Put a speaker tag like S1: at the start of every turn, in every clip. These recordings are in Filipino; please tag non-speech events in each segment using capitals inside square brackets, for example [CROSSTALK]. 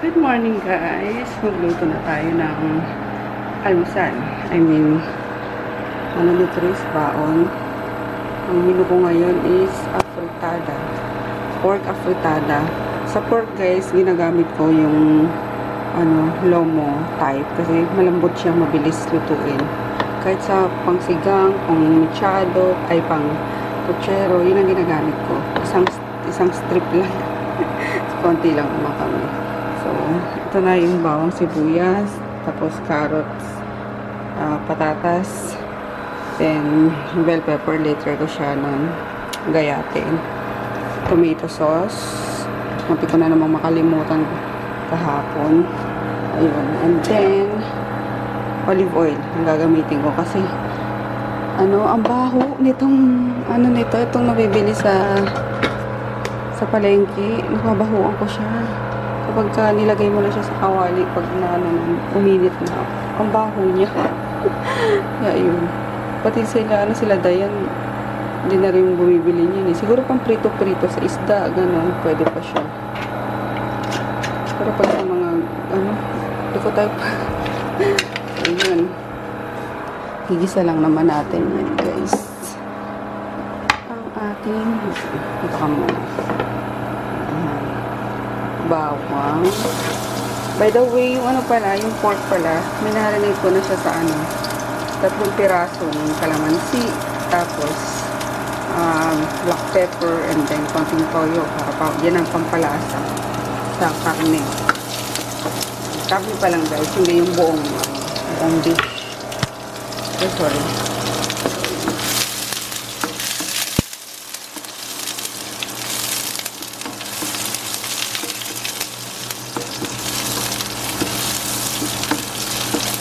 S1: Good morning guys. Magluto na tayo ng almusal. I mean, ano nito is baon. Ang menu ko ngayon is afritada. Pork afritada. Sa pork guys, ginagamit ko yung ano, lomo type kasi malambot siya, mabilis lutuin. Kahit sa pangsigang, pang mechado, ay pang kutsero, yun ang ginagamit ko. Isang, isang strip lang. [LAUGHS] Konti lang naman. Ito na yung bawang sibuyas, tapos carrots, ah, patatas, then bell pepper, later ko siya ng gayatin. Tomato sauce, Munti ko na namang makalimutan kahapon. Ayun. And then, olive oil ang gagamitin ko kasi ano, ang baho nitong ano nito, itong nabibili sa sa palengke, nakabahuan ko siya. Kapag ka nilagay mo na siya sa kawali, pag na, ano, uminit na, ang baho niya. [LAUGHS] Kaya yun. Pati sila, ano sila, Dayan, hindi na rin bumibili niya. Eh. Siguro pang prito-prito sa isda, gano'n, pwede pa siya. Pero pag sa mga, ano, hindi ko type. [LAUGHS] Ayun. Higisa lang naman natin yan, guys. Ang ating, ito ka muna. Bawang. By the way, yung ano pala, yung pork pala, minarinate ko na siya sa ano, tatlong pirasong kalamansi, tapos um, black pepper, and then konting toyo, para pa, yan ang pampalasa sa karne. Karne pa lang guys, hindi yung buong, buong dish. Oh, sorry.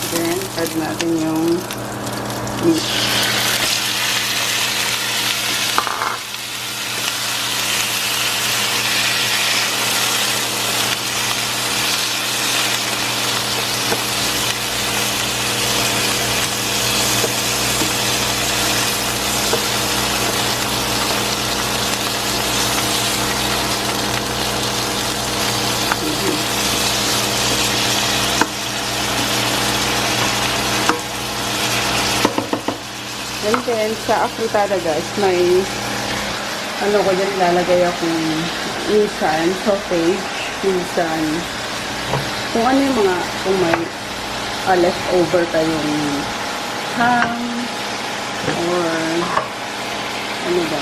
S1: Then, add natin yung meat. And then, sa afritada guys, may ano ko dyan, lalagay akong minsan, sausage, minsan, kung ano yung mga, kung may uh, leftover kayong ham, or ano ba,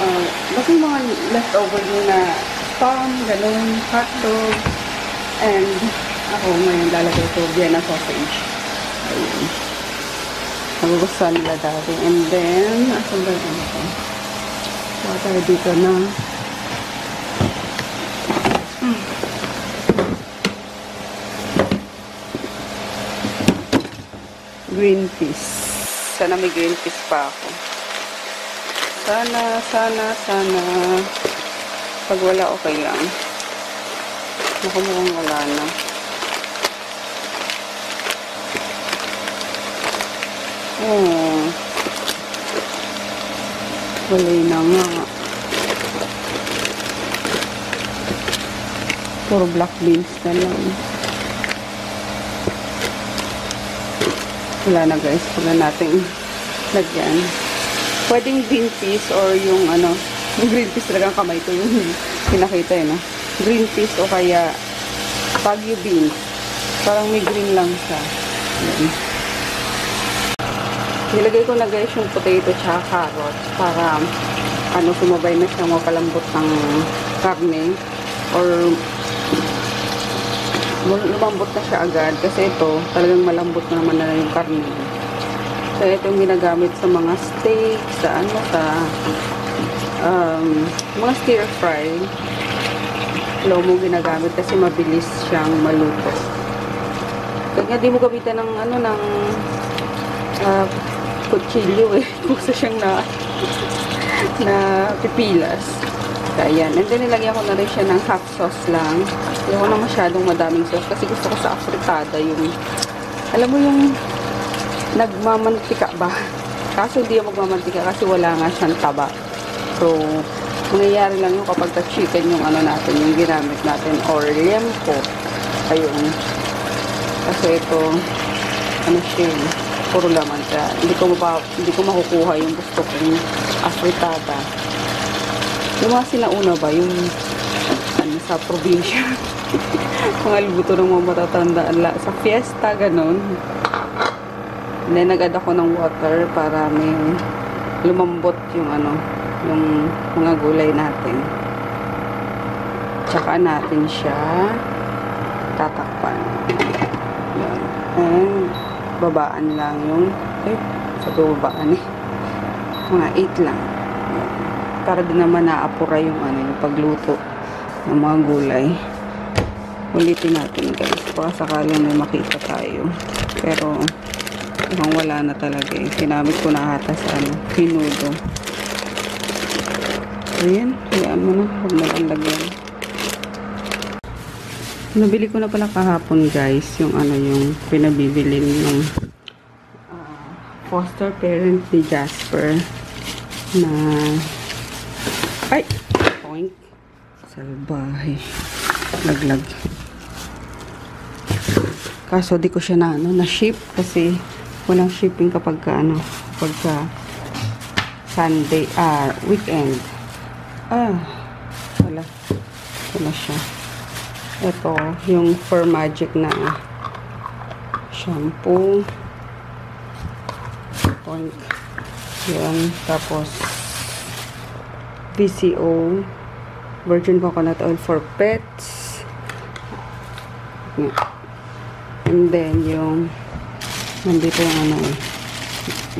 S1: uh, basta yung mga leftover nyo na spam, ganun, hotdog, and ako ngayon lalagay ko Vienna sausage. Ayun. Nagugustuhan nila dati. And then, asan ba yun ito? Water dito na. Mm. Green peas. Sana may green peas pa ako. Sana, sana, sana. Pag wala, okay lang. Naku, mukhang wala na. Oh. Wala na nga. Puro black beans na lang. Wala na guys. Wala natin lagyan. Pwedeng green peas or yung ano, yung green peas talagang kamay ko yung [LAUGHS] pinakita eh, no? Green peas o kaya Baguio beans. Parang may green lang siya. Ayan. Nilagay ko na guys yung potato tsaka carrots para ano sumabay na siya mapalambot ng karne or lumambot na siya agad kasi ito talagang malambot na naman na yung karne. So ito yung ginagamit sa mga steak, sa ano sa um, mga stir fry. Lomo ginagamit kasi mabilis siyang maluto. Kaya di mo gamitan ng ano ng uh, kutsilyo eh. [LAUGHS] Kusa siyang na na pipilas. Kaya. And then nilagyan ko na rin siya ng half sauce lang. Hindi ko na masyadong madaming sauce kasi gusto ko sa afritada yung alam mo yung nagmamantika ba? [LAUGHS] Kaso hindi yung magmamantika kasi wala nga siyang taba. So, Nangyayari lang yung kapag ka chicken yung ano natin, yung ginamit natin, or lempo. Ayun. Kasi ito, ano siya, eh, puro laman siya. Hindi ko, mapa, hindi ko makukuha yung gusto kong afritada. Yung mga sinauna ba, yung ano, sa probinsya. [LAUGHS] mga luto ng mga matatanda. Sa fiesta, ganun. And then, nag-add ako ng water para may lumambot yung ano, yung mga gulay natin. Tsaka natin siya tatakpan. Yan. And, babaan lang yung, ay, sabi babaan eh. Mga 8 lang. Para din naman naapura yung ano, yung pagluto ng mga gulay. Ulitin natin guys. Baka sakaling may makita tayo. Pero, mukhang wala na talaga eh. Kinamit ko na ata sa ano, pinudo. Ayan, hayaan mo na. Huwag na lang lagyan. Nabili ko na pala kahapon guys, yung ano yung pinabibili ng ah, foster parent ni Jasper na ay, point salbahe laglag kaso di ko siya na ano, na ship kasi walang shipping kapag ka ano kapag ka Sunday, ah, weekend. Ah, wala. Wala siya ito, yung For Magic na shampoo. Point. Yan. Tapos, VCO. Virgin Coconut Oil for Pets. And then, yung nandito yung ano eh,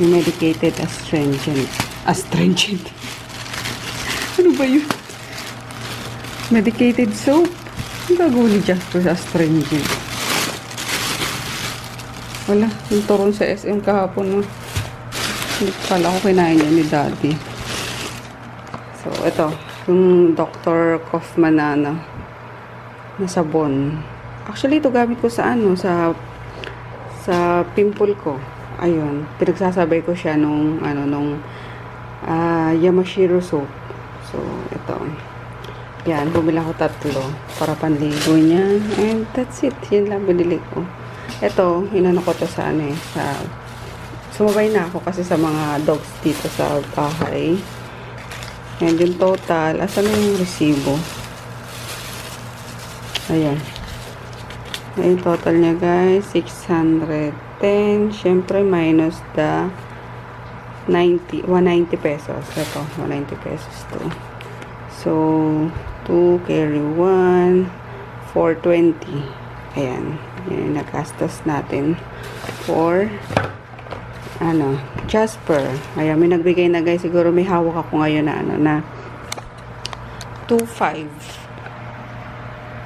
S1: yung medicated astringent. Astringent. [LAUGHS] ano ba yun? Medicated soap. Ang gagawin ni Jasper sa astringent. Wala, yung turon sa SM kahapon. No? Hindi pala ko kinain niya ni Daddy. So, ito. Yung Dr. Kaufman na, ano, na sabon. Actually, ito gamit ko sa ano, sa sa pimple ko. Ayun, pinagsasabay ko siya nung ano nung ah, Yamashiro soap. So, ito. Yan, bumila ko tatlo para panligo niya. And that's it. Yan lang binili ko. Ito, inano ko to sa ano eh, sa sumabay na ako kasi sa mga dogs dito sa bahay. And yung total, asan na yung resibo? Ayan. Ayan, total niya guys, 610. Siyempre, minus the 90, 190 pesos. Ito, 190 pesos to. So, 2 carry 1, 420. Ayan. Yan yung nagastos natin for ano, Jasper. Ayan, may nagbigay na guys. Siguro may hawak ako ngayon na ano, na 2.5.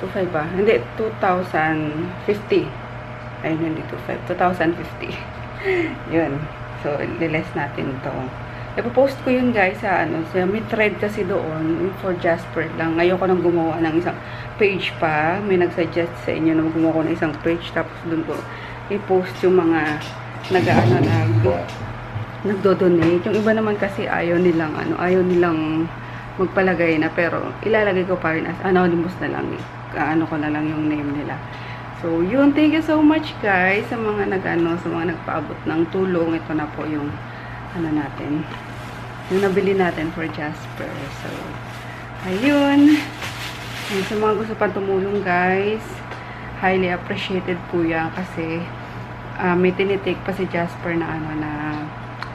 S1: 2.5 ba? Hindi, 2,050. Ayun, hindi 2.5. 2,050. [LAUGHS] Yun. So, liles natin to. Ipopost ko yun guys sa ano, sa may thread kasi doon for Jasper lang. Ngayon ko nang gumawa ng isang page pa. May nagsuggest sa inyo na gumawa ko ng isang page tapos doon ko i-post yung mga nag-ano nag nagdo-donate. Yung iba naman kasi ayaw nilang ano, ayaw nilang magpalagay na pero ilalagay ko pa rin as anonymous na lang. Ano ko na lang yung name nila. So, yun. Thank you so much guys sa mga nag-ano, sa mga nagpaabot ng tulong. Ito na po yung ano natin yung nabili natin for Jasper. So, ayun. And sa mga gusto pang tumulong guys, highly appreciated po yan kasi uh, may tinitake pa si Jasper na ano na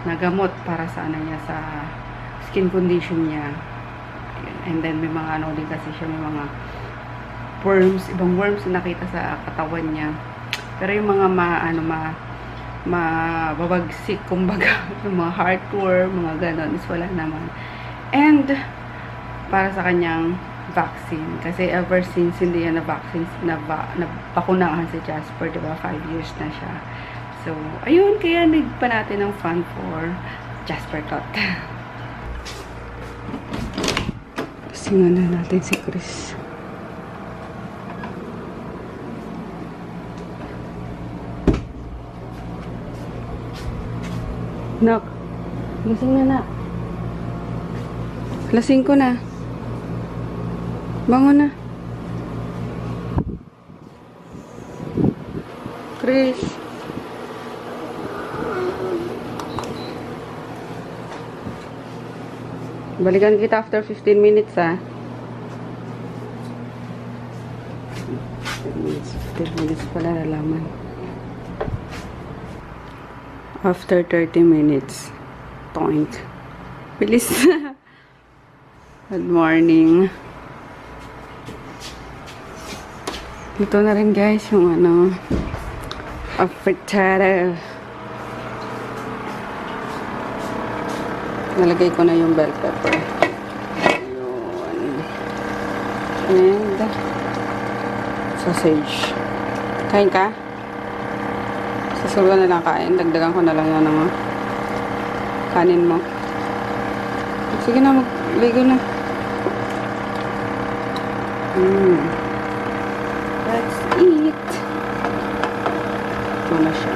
S1: nagamot para sa ano niya sa skin condition niya. Ayun. And then may mga ano din kasi siya may mga worms, ibang worms na nakita sa katawan niya. Pero yung mga ma ano ma mababagsik, kumbaga, [LAUGHS] yung mga heartworm, mga ganon, is wala naman. And, para sa kanyang vaccine. Kasi ever since hindi yan na-vaccine, na, na, bakunahan si Jasper, diba? Five years na siya. So, ayun, kaya nagpa natin ng fund for Jasper Tot. [LAUGHS] Singan na natin si Chris. Nak, lasing na na. Lasing ko na. Bangon na. Chris. Balikan kita after 15 minutes, ah. 15 minutes, 15 minutes pala nalaman. After 30 minutes. Toink. Bilis [LAUGHS] Good morning. Ito na rin guys yung ano afrittata. Nalagay ko na yung bell pepper. Ayun. And sausage. Kain ka? Sasawa na lang kain. Dagdagan ko na lang yan ng kanin mo. Sige na, magligo na. Mm. Let's eat. Ito na siya.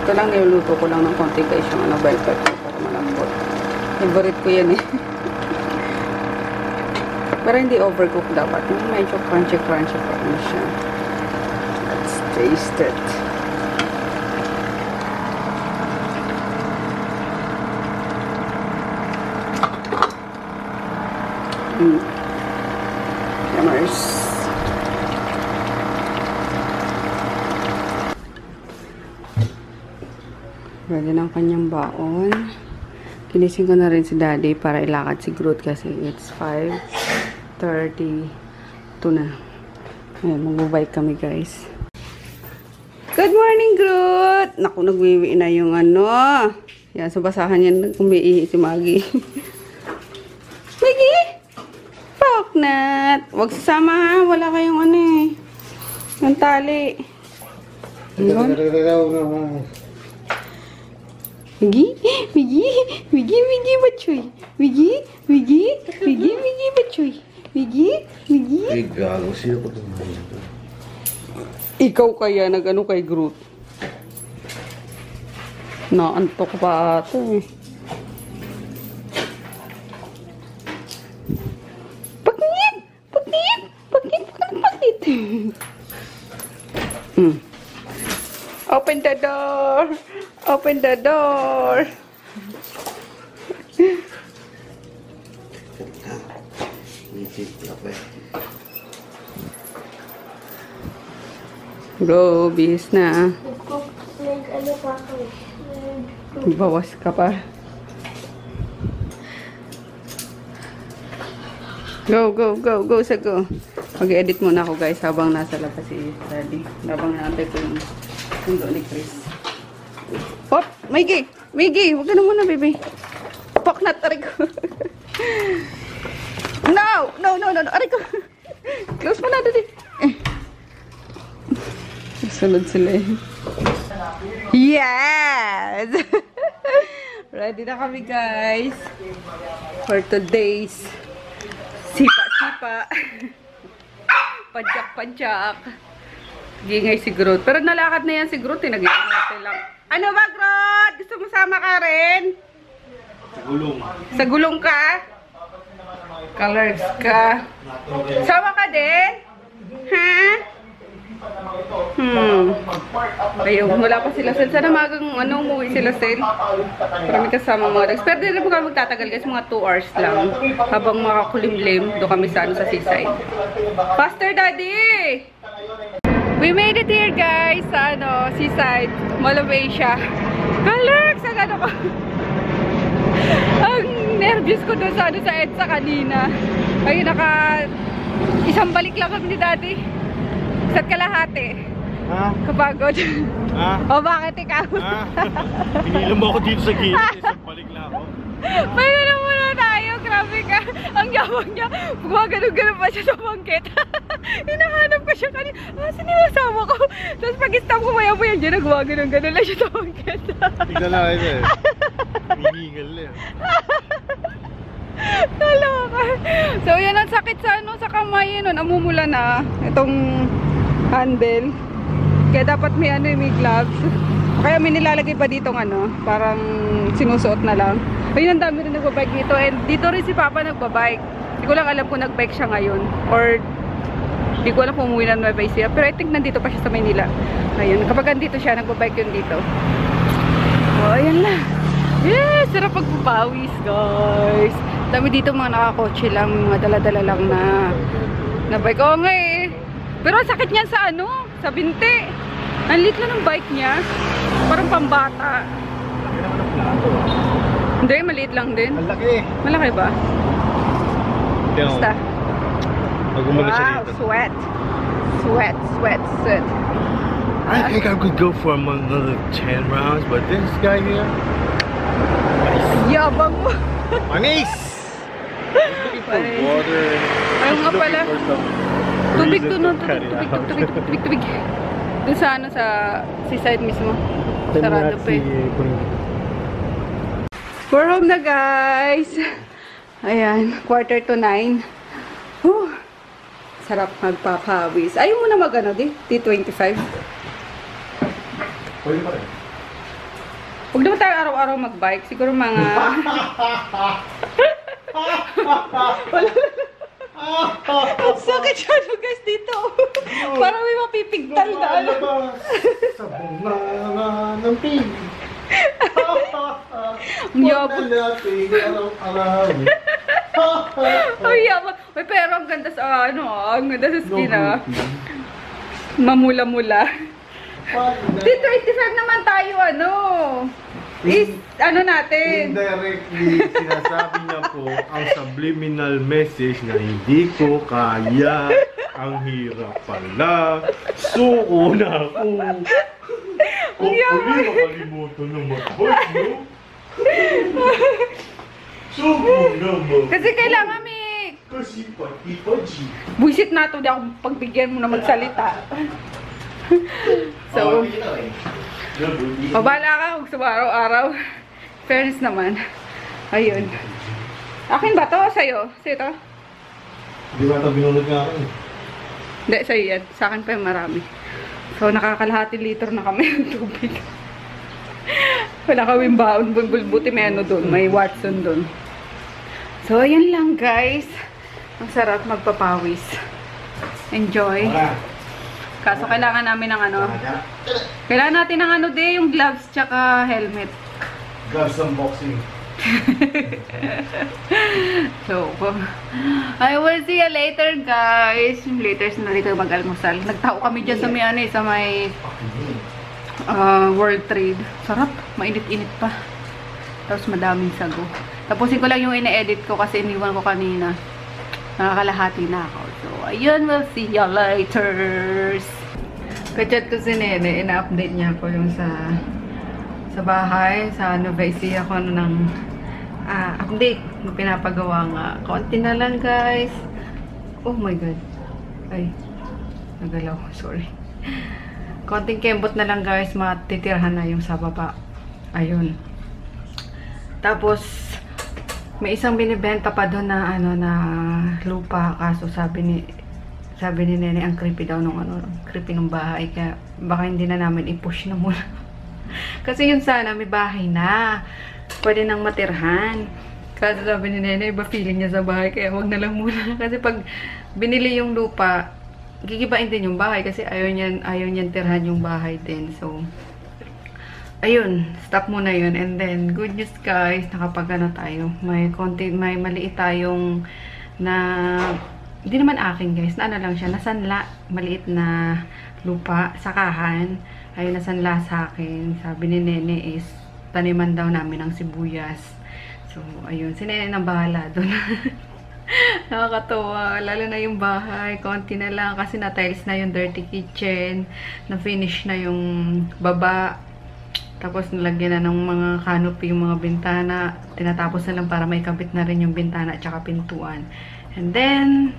S1: Ito lang niluluto ko lang ng konti guys yung ano, bell pepper para malambot. Favorite ko yan eh. [LAUGHS] Pero hindi overcooked dapat. Medyo crunchy-crunchy pa rin siya. Let's taste it. Mm. Yummers. Ready ang kanyang baon. Kinising ko na rin si daddy para ilakad si Groot kasi it's 5.30 to na. Ayan, magbabike kami guys. Good morning, Groot! Naku, nagwiwi na yung ano. Yan, sa basahan yan, umiihi si. Maggie! [LAUGHS] Paknat! Huwag sasama ha, wala kayong ano eh. Yung tali. Yun. Migi, Migi, Migi, Migi, Bachoy. Migi, Migi, Migi, Migi, Bachoy. Migi, Migi.
S2: Ay, gago. Sino ko tumahin ito?
S1: Ikaw kaya nag-ano kay Groot? Naantok pa ata eh. Door! Open the door! Bro, bis na. Bawas ka pa. Go, go, go, go sa go. Mag-edit muna ako guys habang nasa labas si Daddy. Habang naantay ko yung sundo ni Chris. Hop! Maigi! Maigi! Huwag ka na muna, baby. Pok na, tarik ko. [LAUGHS] no! No, no, no, no. Aray ko. [LAUGHS] Close mo na, Daddy. Eh. Sunod sila eh. Yes! [LAUGHS] Ready na kami guys. For today's sipa-sipa. Padyak-padyak. Gingay si Groot. Pero nalakad na yan si Groot. Nag-iingay lang. Ano ba, Groot? Gusto mo sama ka rin?
S2: Sa gulong.
S1: Sa gulong ka? Colors ka. Sama ka din? Ha? Hmm. Ayun, wala pa sila Sel. Sana magang ano, umuwi sila Sel. Marami kasama mga dogs. Pero di rin po kami magtatagal guys, mga 2 hours lang. Habang makakulimlim, doon kami sa, ano, sa seaside. Faster, Daddy! We made it here guys, sa ano, seaside, Mall of Asia. Alex, [LAUGHS] ang ano ko. ang nervous ko doon sa ano, sa EDSA kanina. Ayun, naka, isang balik lang kami ni Daddy. Isa't kalahati.
S2: Ha?
S1: Kapagod.
S2: Ha?
S1: o bakit ikaw?
S2: Ha? Mo ako dito sa gilid. Isang balik na ako.
S1: May na muna tayo. Grabe ka. Ang yabang niya. Gumagano-gano pa siya sa bangkit. [LAUGHS] Hinahanap ko siya kanina. Ah, sino yung asawa ko? Tapos pag-stop ko maya-maya dyan, nagwagano-gano lang siya sa bangkit.
S2: Tignan lang ito eh. Hinihingal na eh. [LAUGHS]
S1: Naloka. So, yan ang sakit sa ano, sa kamay. Ano, namumula na. Itong handle. Kaya dapat may ano, may gloves. Kaya may nilalagay pa dito ano, parang sinusuot na lang. Ayun, ang dami rin nagbabike dito. And dito rin si Papa nagbabike. Hindi ko lang alam kung nag-bike siya ngayon. Or, hindi ko alam kung umuwi na Nueva Ecija. Pero I think nandito pa siya sa Maynila. Ngayon, kapag nandito siya, nag-bike yun dito. Oh, ayan na. Yes! Sarap pagpapawis, guys. Dami dito mga nakakotse lang, mga dala-dala lang na na bike. Oo nga eh. Pero sakit niyan sa ano? Sa binte. Ang lit na ng bike niya. Parang pambata.
S2: Laki naman ang plato.
S1: Hindi, maliit lang din.
S2: Ang laki.
S1: Malaki ba?
S2: Tingnan mo.
S1: Basta.
S2: Pag siya
S1: Wow, sweat. Sweat, sweat, sweat.
S2: I think I could go for another 10 rounds, but this guy here,
S1: Yabang mo. [LAUGHS]
S2: Manis! looking for
S1: Manis.
S2: water.
S1: Ayun nga pala. Tubig to no, tubig, tubig, tubig, tubig, tubig. Doon sa ano, sa seaside mismo. Sarado pa eh. We're home na guys. Ayan, quarter to nine. Whew. Sarap magpapawis. Ayaw mo na mag ano di? T25.
S2: Pwede pa rin.
S1: Huwag naman tayo araw-araw mag-bike. Siguro mga... [LAUGHS] [LAUGHS] [LAUGHS] Ang sakit siya no guys dito. Parang may mapipigtal na ano.
S2: Sa bunga ng pig.
S1: Ang yabang. Ay, yabang. Uy, pero ang ganda sa ano, ah, ang ganda sa skin ah. Mamula-mula. T25 naman tayo ano. Is, ano natin.
S2: Indirectly, sinasabi niya po ang subliminal message na hindi ko kaya. Ang hirap pala. Suko na ako. [LAUGHS] Kung uli makalimutan ng mag-boy, no? Suko naman.
S1: Kasi kailangan may
S2: Kasi pati pa G.
S1: buisit na to, di ako pagbigyan mo na magsalita. so, Pabala ka kung sa araw-araw. Fairness naman. Ayun. Akin ba to? Sa'yo? Sa'yo to?
S2: Di ba ito binunod nga ako eh?
S1: Hindi, sa'yo yan. Sa akin pa yung marami. So, nakakalahati liter na kami ng tubig. Wala kaming baon. Bulbul buti may ano doon. May Watson doon. So, ayan lang guys. Ang sarap magpapawis. Enjoy. Kaso kailangan namin ng ano. Kailangan natin ng ano din, yung gloves tsaka helmet.
S2: Gloves unboxing. [LAUGHS]
S1: So, I will see you later, guys. Later, na dito mag-almusal. Nagtao kami dyan sa may, ano, eh, sa may ah, World Trade. Sarap. Mainit-init pa. Tapos madaming sago. Tapusin ko lang yung ine-edit ko kasi iniwan ko kanina. Nakakalahati na ako. Ayun. We'll see you later. Kachat ko si Nene. Ina-update niya ako yung sa sa bahay. Sa Ecija ako ano ng ah, update. Pinapagawa nga. Konti na lang, guys. Oh my God. Ay. Nagalaw. [LAUGHS] Sorry. Konting kembot na lang, guys. Matitirhan na yung sa baba. Ayun. Tapos, may isang binibenta pa doon na ano na lupa kaso sabi ni sabi ni Nene ang creepy daw nung ano creepy ng bahay kaya baka hindi na namin i-push na muna. [LAUGHS] Kasi yun sana may bahay na. Pwede nang matirhan. Kasi sabi ni Nene iba feeling niya sa bahay kaya wag na lang muna. [LAUGHS] Kasi pag binili yung lupa gigibain din yung bahay kasi ayaw niyan ayaw niyan tirhan yung bahay din. So ayun, stop muna yun. And then, good news guys, nakapag ano tayo, may konti, may maliit tayong na, hindi naman akin guys, na ano lang siya, nasanla, maliit na lupa, sakahan, ayun, nasanla sa akin. Sabi ni Nene is, taniman daw namin ng sibuyas. So, ayun, si Nene nang bahala doon. [LAUGHS] Nakakatuwa. Lalo na yung bahay. Konti na lang kasi na-tiles na yung dirty kitchen. Na-finish na yung baba. Tapos nilagyan na ng mga canopy yung mga bintana. Tinatapos na lang para may kabit na rin yung bintana at saka pintuan. And then,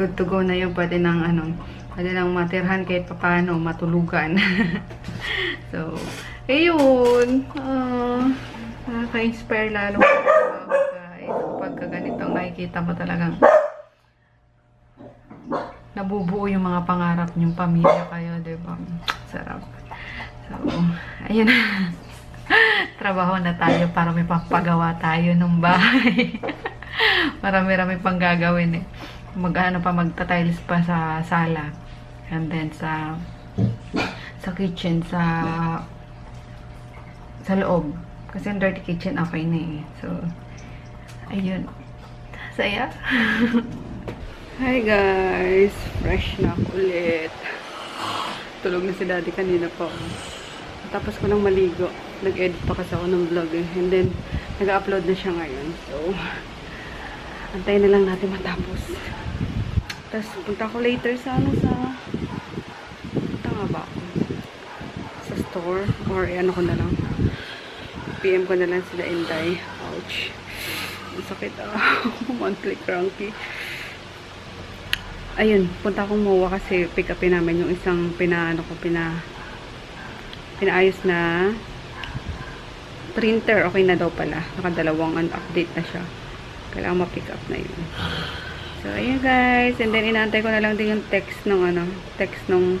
S1: good to go na yung pwede nang ano, pwede nang matirhan kahit paano, matulugan. [LAUGHS] so, ayun. Uh, nakaka-inspire lalo guys. Pagka ganitong nakikita mo talagang nabubuo yung mga pangarap niyong pamilya kayo, ba? Sarap. So, ayun na. [LAUGHS] Trabaho na tayo para may papagawa tayo ng bahay. [LAUGHS]
S3: Marami-rami pang gagawin eh. Mag-ano pa, magta-tiles pa sa sala. And then sa sa kitchen, sa sa loob. Kasi yung dirty kitchen, okay na eh. So, ayun. Saya. [LAUGHS]
S1: Hi guys! Fresh na ako ulit. Tulog na si daddy kanina pa. Tapos ko lang maligo. Nag-edit pa kasi ako ng vlog eh. And then, nag-upload na siya ngayon. So, antayin na lang natin matapos. Tapos, punta ko later sa ano sa... Nga ba ako? Sa store? Or eh, ano ko na lang. PM ko na lang sila Inday. Ouch. Ang sakit ah. [LAUGHS] Monthly cranky ayun, punta akong MOA kasi pick upin namin yung isang pinaano ko, pina pinaayos na printer. Okay na daw pala. Nakadalawang an- update na siya. Kailangan ma-pick up na yun. So, ayun guys. And then, inaantay ko na lang din yung text ng ano, text ng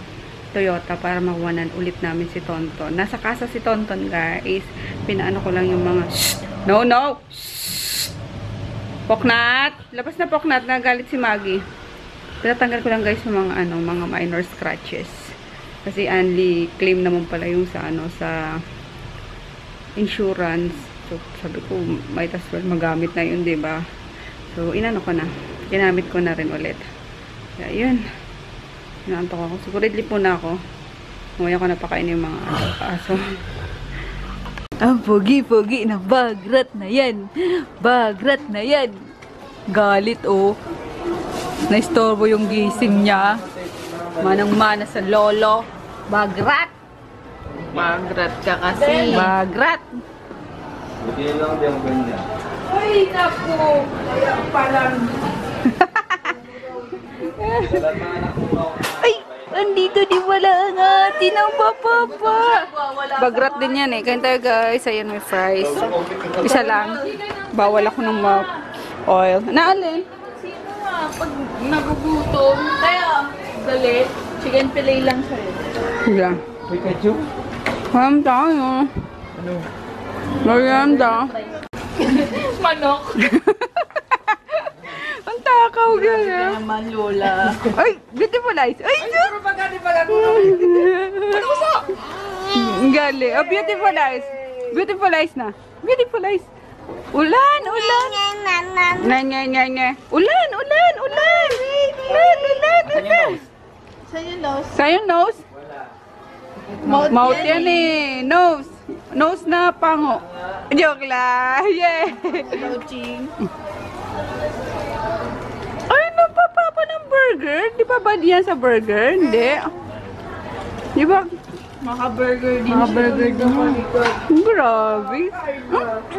S1: Toyota para makuwanan ulit namin si Tonton. Nasa casa si Tonton, guys. Pinaano ko lang yung mga, Shh! No, no! Poknat! Labas na Poknat. Nagalit si Maggie. Tinatanggal ko lang guys yung mga ano, mga minor scratches. Kasi only claim naman pala yung sa ano sa insurance. So sabi ko might as well magamit na yun, 'di ba? So inano ko na. Ginamit ko na rin ulit. Kaya yun. Inaantok ako. Siguradly po na ako. Ngayon ko napakain yung mga ano, aso.
S3: Ang pogi-pogi na bagrat na yan. Bagrat na yan. Galit oh. Naistorbo yung gising niya. Manang-mana sa lolo. Bagrat. Bagrat ka kasi. Bagrat.
S2: Buti lang di ang ganyan.
S3: Ay, naku. Kaya parang... Ay, andito di wala ang atin ang papapa.
S1: Bagrat din yan eh. Kain tayo guys. Ayan may fries. Isa lang. Bawal ako ng ma- oil. Naalin?
S3: Sino nga pag nagugutom? Kaya, galit. Chicken fillet lang sa'yo.
S1: Yeah.
S2: Pikachu?
S1: Ham tayo.
S2: Ano?
S1: Merienda. [LAUGHS]
S3: Manok. [LAUGHS]
S1: Ang takaw gano'n.
S3: naman, Lola.
S1: Ay, beautiful eyes. Ay, Diyos! Ang Gali. Oh, beautiful eyes. Beautiful eyes na. Beautiful eyes. Ulan, ulan. Ngay, ngay, ngay, ngay. Ulan, ulan, ulan. Ulan, ulan, ulan.
S3: Yung nose?
S1: Sa'yo nose? Mouth yan eh. Nose. Nose na pango. Joke lang. [LAUGHS] Yeah.
S3: Coaching.
S1: Ay, napapapa ng burger. Di ba ba diyan sa burger? Hindi. Di ba?
S3: Maka-burger din
S1: Maka-burger din. Grabe.